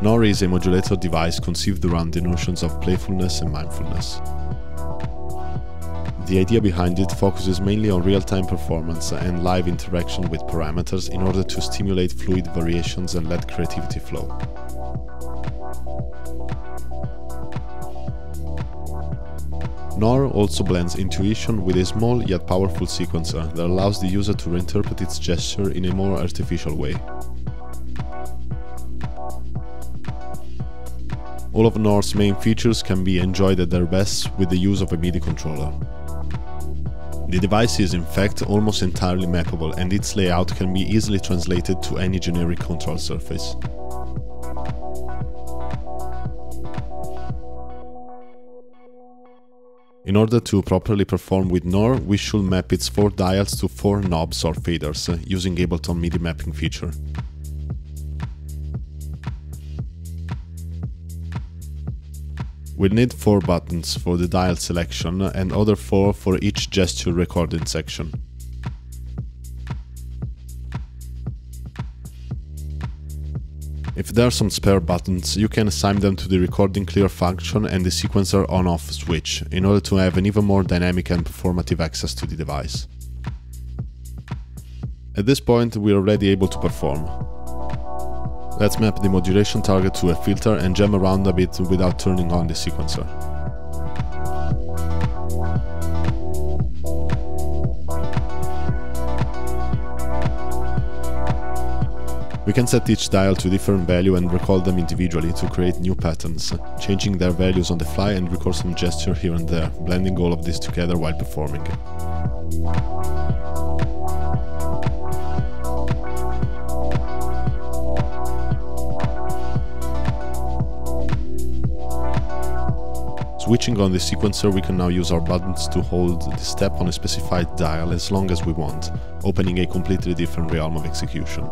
KNOR is a modulator device conceived around the notions of playfulness and mindfulness. The idea behind it focuses mainly on real-time performance and live interaction with parameters in order to stimulate fluid variations and let creativity flow. KNOR also blends intuition with a small yet powerful sequencer that allows the user to reinterpret its gesture in a more artificial way. All of KNOR's main features can be enjoyed at their best with the use of a MIDI controller. The device is in fact almost entirely mappable and its layout can be easily translated to any generic control surface. In order to properly perform with KNOR, we should map its 4 dials to 4 knobs or faders, uh, using Ableton MIDI mapping feature. We'll need 4 buttons for the dial selection and other 4 for each gesture recording section. If there are some spare buttons, you can assign them to the recording clear function and the sequencer on-off switch, in order to have an even more dynamic and performative access to the device. At this point, we are already able to perform. Let's map the modulation target to a filter and jam around a bit without turning on the sequencer. We can set each dial to a different value and recall them individually to create new patterns, changing their values on the fly and record some gesture here and there, blending all of this together while performing. Switching on the sequencer, we can now use our buttons to hold the step on a specified dial as long as we want, opening a completely different realm of execution.